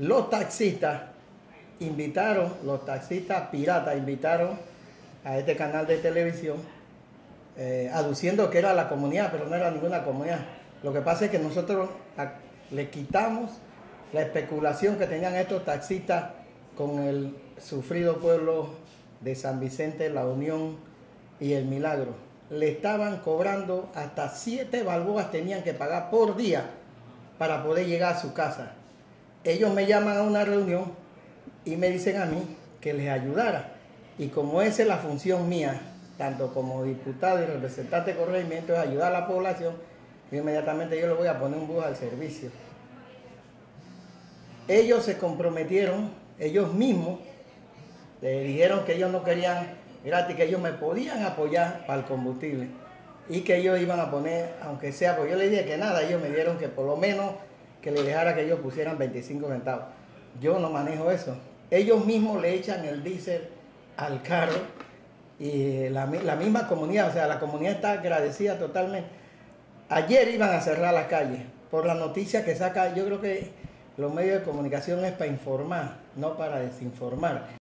los taxistas invitaron, los taxistas piratas invitaron a este canal de televisión, eh, aduciendo que era la comunidad, pero no era ninguna comunidad. Lo que pasa es que nosotros le quitamos la especulación que tenían estos taxistas con el sufrido pueblo de San Vicente, La Unión y El Milagro. Le estaban cobrando hasta siete balboas tenían que pagar por día para poder llegar a su casa. Ellos me llaman a una reunión y me dicen a mí que les ayudara. Y como esa es la función mía, tanto como diputado y representante de corregimiento, es ayudar a la población, inmediatamente yo le voy a poner un bus al servicio. Ellos se comprometieron, ellos mismos, le dijeron que ellos no querían gratis, que ellos me podían apoyar para el combustible y que ellos iban a poner, aunque sea, porque yo les dije que nada, ellos me dieron que por lo menos que le dejara que ellos pusieran 25 centavos. Yo no manejo eso. Ellos mismos le echan el diésel al carro y la, misma comunidad, o sea, la comunidad está agradecida totalmente. Ayer iban a cerrar la calle por la noticia que saca, yo creo que los medios de comunicación es para informar, no para desinformar.